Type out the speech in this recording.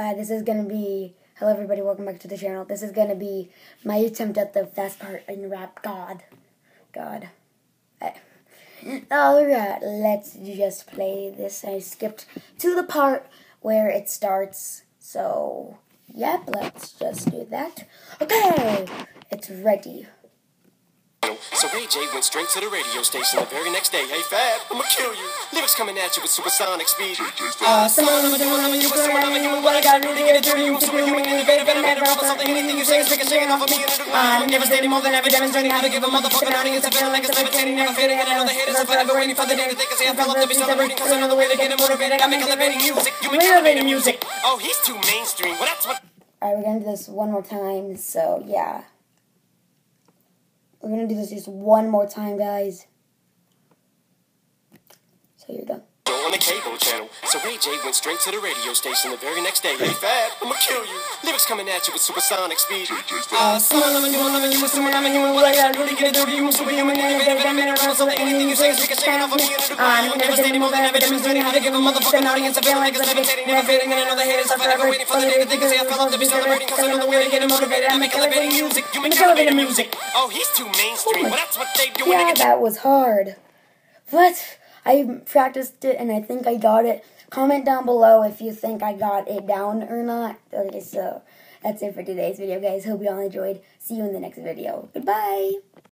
Uh, this is gonna be hello everybody, welcome back to the channel. This is gonna be my attempt at the fast part in rap. God, God. Uh, all right, let's just play this. I skipped to the part where it starts, so yep, let's just do that. Okay, it's ready. So Ray J went straight to the radio station the very next day. Hey Fab, I'ma kill you. Lyrics coming at you with supersonic speed. Uh, someone I'm doing, I'm a I'm a human, what I gotta do to get it to you, superhuman, innovative, and a matter of something, anything you say is ricocheting off of me. I'm never stating more than ever demonstrating how to give a motherfucking audience a feeling like it's levitating, never fading, and another hit is forever waiting for the day that they can say I fell up to be celebrating, cause another way to get it motivated, I make elevating music, you make elevating music. Oh, he's too mainstream. Well, that's what. Alright, we're gonna do this one more time, so yeah. We're gonna do this just one more time, guys. So you're done. on the cable channel. So Ray J went straight to the radio station the very next day. Hey Fab, I'ma kill you. Lyrics coming at you with supersonic speed. Uh, someone I'm a human, I'm a human, someone I'm a human, what I gotta do to get it to you, superhuman, innovative, and a matter of something, anything you say is ricocheting off of me. I'm never stating more than ever demonstrating how to give a motherfucking audience a feeling like it's levitating, never fading, and another hit is forever waiting for the day that they can say I fell up to be celebrating, cause another way to get it motivated, I make elevating music, you make elevating music. Oh, he's too mainstream. Well, that's what they do when Yeah, they get that was hard. What? I practiced it and I think I got it. Comment down below if you think I got it down or not. Okay, so that's it for today's video, guys. Hope you all enjoyed. See you in the next video. Goodbye.